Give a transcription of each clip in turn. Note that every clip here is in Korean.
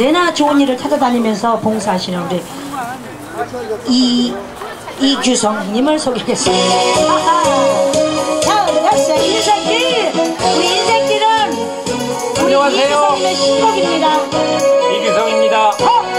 언제나 좋은 일을 찾아다니면서 봉사하시는 우리 이 이규성님을 소개하겠습니다. 자, 역시 인생길 우리 인생길은 우리 안녕하세요. 이규성님의 신곡입니다. 이규성입니다. 어,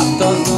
아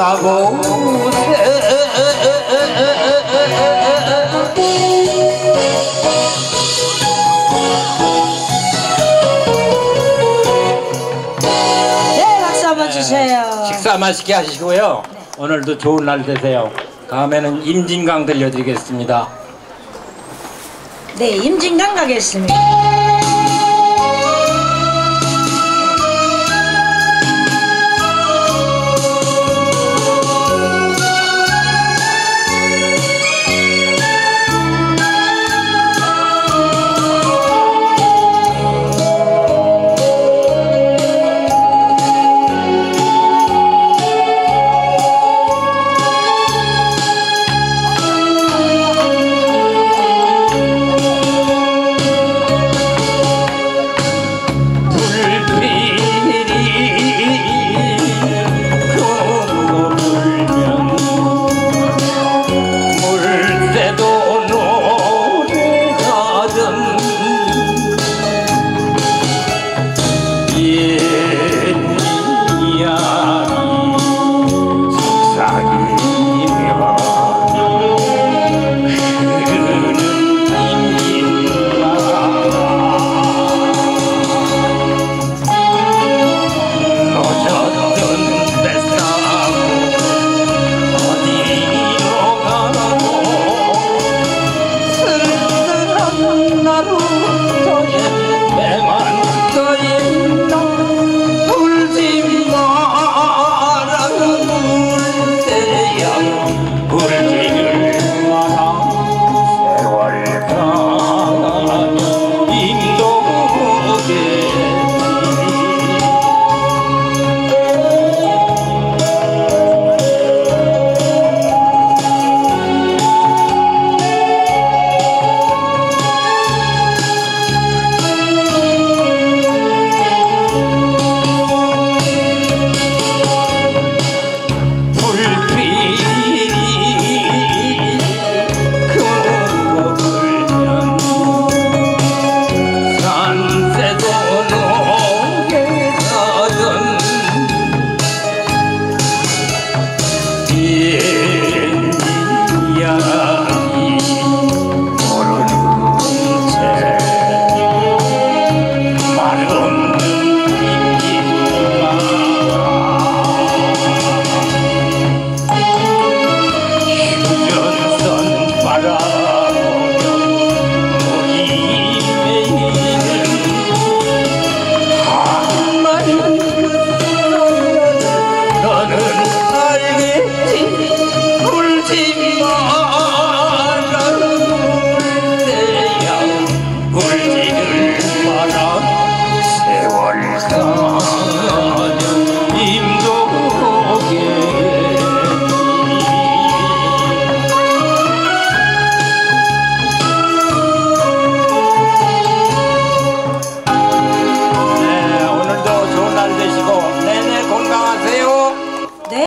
살아보세 네, 박수 한번 주세요. 식사 맛있게 하시고요. 오늘도 좋은 날 되세요. 다음에는 임진강 들려드리겠습니다. 네, 임진강 가겠습니다.